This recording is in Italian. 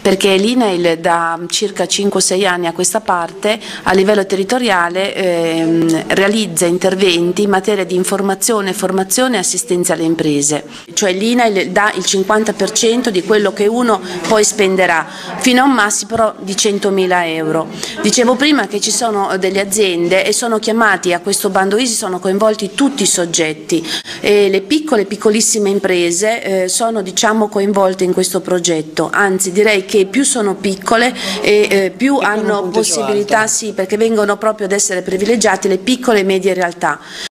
perché l'INAIL da circa 5-6 anni a questa parte a livello territoriale ehm, realizza interventi in materia di informazione, formazione e assistenza alle imprese, cioè l'INAIL dà il 50% di quello che uno poi spenderà fino a un massimo di 100.000 euro. Dicevo prima che ci sono delle aziende e sono chiamati a questo bando ISI, sono coinvolti tutti i soggetti e le piccole piccolissime imprese eh, sono diciamo, coinvolte in questo progetto, anzi direi che più sono piccole e eh, più hanno possibilità, sì, perché vengono proprio ad essere privilegiate le piccole e medie realtà.